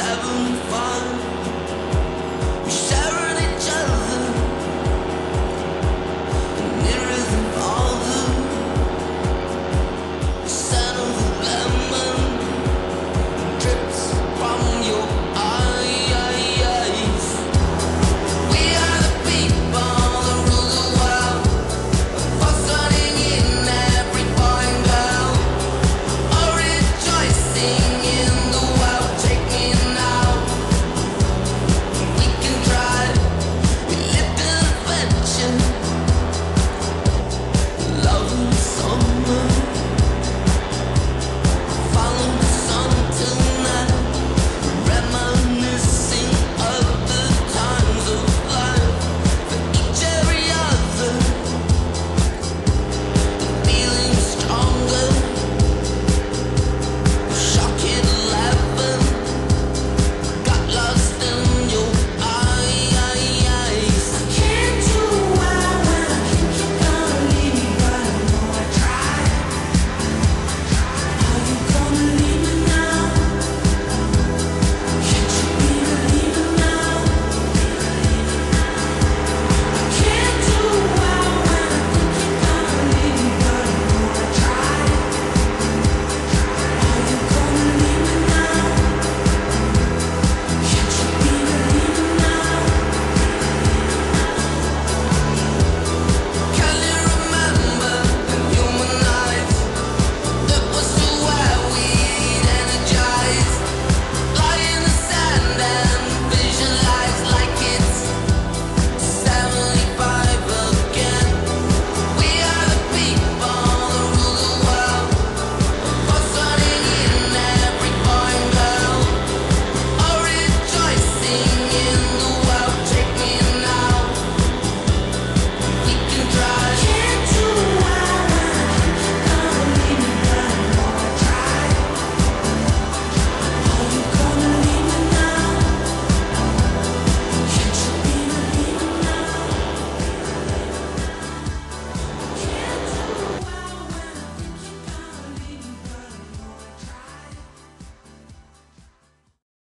seven fun.